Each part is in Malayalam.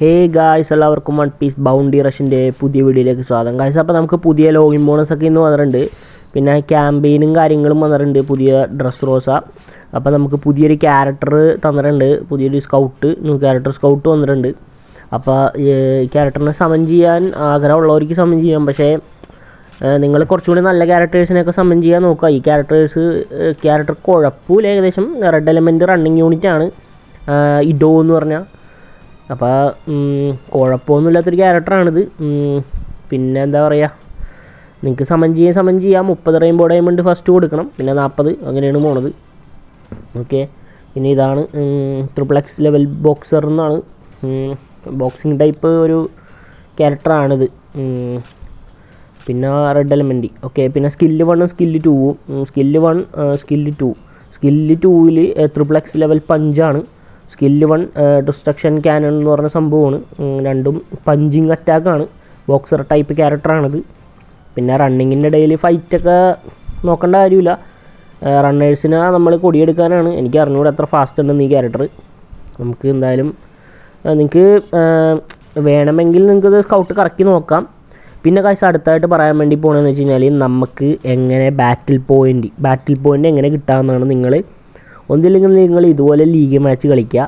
ഹേ ഗായ്സ് എല്ലാവർക്കും വൺ പീസ് ബൗണ്ടി റഷിന്റെ പുതിയ വീഡിയോയിലേക്ക് സ്വാഗതം. ഗായ്സ് അപ്പോൾ നമുക്ക് പുതിയ ലോഗിൻ ബോണസ് ഒക്കെ ഇന്ന് വന്നിട്ടുണ്ട്. പിന്നെ ക്യാമ്പയിനും കാര്യങ്ങളും വന്നിട്ടുണ്ട് പുതിയ ഡ്രസ് റോസ അപ്പോൾ നമുക്ക് പുതിയൊരു ക്യാരക്ടർ തന്നിട്ടുണ്ട്. പുതിയൊരു സ്കൗട്ട് ന്യൂ ക്യാരക്ടർ സ്കൗട്ട് വന്നിട്ടുണ്ട്. അപ്പോൾ ക്യാരക്ടറിനെ സമൻ ചെയ്യാൻ ആഗ്രഹമുള്ളവർക്ക് സമൻ ചെയ്യാം. പക്ഷേ നിങ്ങൾ കുറച്ചുകൂടി നല്ല ക്യാരക്ടേഴ്സിനെയൊക്കെ സമ്മൻ ചെയ്യാൻ നോക്കുക. ഈ ക്യാരക്ടേഴ്സ് ക്യാരക്ടർ കുഴപ്പമില്ല ഏകദേശം. റെഡ് എലമെന്റ് റണ്ണിങ് യൂണിറ്റ് ആണ്. ഇഡോ എന്ന് പറഞ്ഞാൽ അപ്പോൾ കുഴപ്പമൊന്നുമില്ലാത്തൊരു ക്യാരക്ടറാണിത് പിന്നെ എന്താ പറയുക നിങ്ങൾക്ക് സമൻ ചെയ്യാൻ സമൻ ചെയ്യാം. മുപ്പത് റെയിൻബോ ഡയമണ്ട് ഫസ്റ്റ് കൊടുക്കണം. പിന്നെ നാൽപ്പത് അങ്ങനെയാണ് പോണത്. ഓക്കെ പിന്നെ ഇതാണ് ട്രിപ്പിൾ എക്സ് ലെവൽ ബോക്സർ എന്നാണ്. ബോക്സിംഗ് ടൈപ്പ് ഒരു ക്യാരക്ടറാണിത് പിന്നെ റെഡ് എലമെന്റ് ഓക്കെ പിന്നെ സ്കില്ല് വണ്ണും സ്കില്ല് ടൂവും skill one skill two skill ടൂവിൽ ട്രിപ്പിൾ എക്സ് ലെവൽ പഞ്ചാണ് സ്കില്ല് വൺ ഡിസ്ട്രക്ഷൻ ക്യാനൺ എന്ന് പറഞ്ഞ സംഭവമാണ്. രണ്ടും പഞ്ചിങ് അറ്റാക്കാണ് ബോക്സർ ടൈപ്പ് ക്യാരക്ടറാണിത് പിന്നെ റണ്ണിങ്ങിന്റെ ഇടയിൽ ഫൈറ്റൊക്കെ നോക്കേണ്ട കാര്യമില്ല. റണ്ണേഴ്സിനെ നമ്മൾ കൊടിയെടുക്കാനാണ്. എനിക്ക് അറിഞ്ഞൂടെ എത്ര ഫാസ്റ്റ് ഉണ്ടെന്ന് ഈ ക്യാരക്ടർ നമുക്ക് എന്തായാലും നിങ്ങൾക്ക് വേണമെങ്കിൽ നിങ്ങൾക്ക് സ്കൗട്ട് കറക്കി നോക്കാം. പിന്നെ കാശ് അടുത്തായിട്ട് പറയാൻ വേണ്ടി പോകണമെന്ന് വെച്ച് കഴിഞ്ഞാൽ നമുക്ക് എങ്ങനെ ബാറ്റിൽ പോയിന്റ് ബാറ്റിൽ പോയിന്റ് എങ്ങനെ കിട്ടാമെന്നാണ് നിങ്ങൾ ഒന്നില്ലെങ്കിൽ നിങ്ങൾ ഇതുപോലെ ലീഗ് മാച്ച് കളിക്കുക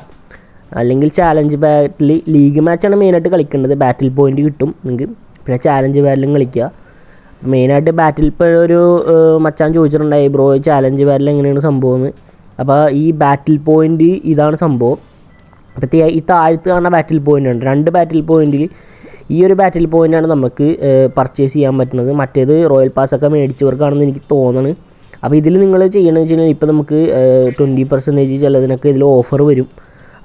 അല്ലെങ്കിൽ ചാലഞ്ച് ബാറ്റിൽ ലീഗ് മാച്ചാണ് മെയിനായിട്ട് കളിക്കേണ്ടത്. ബാറ്റിൽ പോയിന്റ് കിട്ടും നിങ്ങൾക്ക് പിന്നെ ചാലഞ്ച് ബാറ്റിലും കളിക്കുക മെയിനായിട്ട് ബാറ്റിൽ ഇപ്പോൾ ഒരു മച്ചാൻ ചോദിച്ചിട്ടുണ്ടായി ബ്രോ ചാലഞ്ച് ബാറ്റിൽ എങ്ങനെയാണ് സംഭവം എന്ന് അപ്പോൾ ഈ ബാറ്റിൽ പോയിന്റ് ഇതാണ് സംഭവം. പ്രത്യേക ഈ താഴത്ത് കാണുന്ന ബാറ്റിൽ പോയിന്റ് ഉണ്ട്. രണ്ട് ബാറ്റിൽ പോയിന്റിൽ ഈ ഒരു ബാറ്റിൽ പോയിന്റാണ് നമുക്ക് പർച്ചേസ് ചെയ്യാൻ പറ്റുന്നത്. മറ്റേത് റോയൽ പാസ്സൊക്കെ മേടിച്ചവർക്കാണെന്ന് എനിക്ക് തോന്നുന്നു അപ്പോൾ ഇതിൽ നിങ്ങൾ ചെയ്യണമെന്ന് വെച്ച് കഴിഞ്ഞാൽ ഇപ്പോൾ നമുക്ക് ട്വന്റി പെർസെന്റേജ് ചിലതിനൊക്കെ ഇതിൽ ഓഫർ വരും.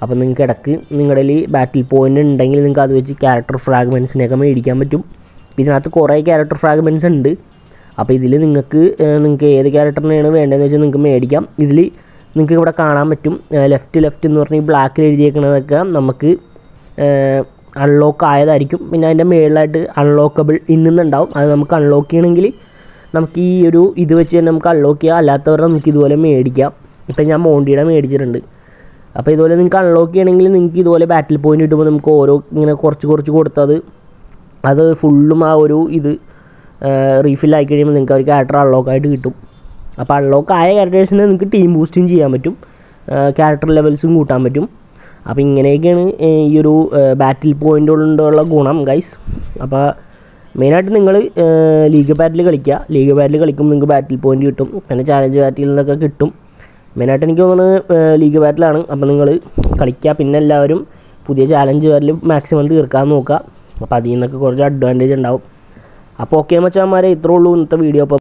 അപ്പോൾ നിങ്ങൾക്ക് ഇടയ്ക്ക് നിങ്ങളുടെ ഈ ബാറ്റിൽ പോയിന്റ് ഉണ്ടെങ്കിൽ നിങ്ങൾക്ക് അത് വെച്ച് ക്യാരക്ടർ ഫ്രാഗ്മെൻസിനെയൊക്കെ മേടിക്കാൻ പറ്റും. ഇതിനകത്ത് കുറേ ക്യാരക്ടർ ഫ്രാഗ്മെൻസ് ഉണ്ട്. അപ്പോൾ ഇതിൽ നിങ്ങൾക്ക് നിങ്ങൾക്ക് ഏത് ക്യാരക്ടറിനെയാണ് വേണ്ടതെന്ന് വെച്ചാൽ നിങ്ങൾക്ക് മേടിക്കാം. ഇതിൽ നിങ്ങൾക്ക് ഇവിടെ കാണാൻ പറ്റും. ലെഫ്റ്റ് ലെഫ്റ്റ് എന്ന് പറഞ്ഞ് ഈ ബ്ലാക്കിൽ എഴുതിയേക്കുന്നതൊക്കെ നമുക്ക് അൺലോക്ക് ആയതായിരിക്കും. പിന്നെ അതിന്റെ മേളിലായിട്ട് അൺലോക്കബിൾ ഇന്നുണ്ടാവും അത് നമുക്ക് അൺലോക്ക് ചെയ്യണമെങ്കിൽ നമുക്ക് ഈ ഒരു ഇത് വെച്ച് തന്നെ നമുക്ക് അൺലോക്ക് ചെയ്യാം. അല്ലാത്തവരെ നമുക്ക് ഇതുപോലെ മേടിക്കാം. ഇപ്പം ഞാൻ മോണ്ടിയുടെ മേടിച്ചിട്ടുണ്ട്. അപ്പോൾ ഇതുപോലെ നിങ്ങൾക്ക് അൺലോക്ക് ചെയ്യണമെങ്കിൽ നിങ്ങൾക്ക് ഇതുപോലെ ബാറ്റിൽ പോയിന്റ് കിട്ടുമ്പോൾ നമുക്ക് ഓരോ ഇങ്ങനെ കുറച്ച് കുറച്ച് കൊടുത്തത് അത് ഫുള്ളും ആ ഒരു ഇത് റീഫിൽ ആയി കഴിയുമ്പോൾ നിങ്ങൾക്ക് ഒരു ക്യാരക്ടർ അൺലോക്ക് ആയിട്ട് കിട്ടും. അപ്പോൾ അൺലോക്ക് ആയ ക്യാരക്ടേഴ്സിനെ നിങ്ങൾക്ക് ടീം ബൂസ്റ്റും ചെയ്യാൻ പറ്റും. ക്യാരക്ടർ ലെവൽസും കൂട്ടാൻ പറ്റും. അപ്പോൾ ഇങ്ങനെയൊക്കെയാണ് ഈ ഒരു ബാറ്റിൽ പോയിന്റ് ഗുണം ഗൈസ് അപ്പോൾ മെയിനായിട്ട് നിങ്ങൾ ലീഗ് ബാറ്റിൽ കളിക്കുക. ലീഗ് ബാറ്റിൽ കളിക്കുമ്പോൾ നിങ്ങൾക്ക് ബാറ്റിൽ പോയിന്റ് കിട്ടും. പിന്നെ ചാലഞ്ച് ബാറ്റിൽ നിന്നൊക്കെ കിട്ടും. മെയിനായിട്ട് എനിക്ക് തോന്നുന്നത് ലീഗ് ബാറ്റിലാണ് അപ്പോൾ നിങ്ങൾ കളിക്കുക. പിന്നെ എല്ലാവരും പുതിയ ചാലഞ്ച് ബാറ്റിൽ മാക്സിമം തീർക്കാൻ നോക്കുക. അപ്പോൾ അതിൽ നിന്നൊക്കെ കുറച്ച് അഡ്വാന്റേജ് ഉണ്ടാവും. അപ്പോൾ ഓക്കെ മച്ചാന്മാരെ ഇത്രേ ഉള്ളൂ. ഇന്നത്തെ വീഡിയോ അപ്പോൾ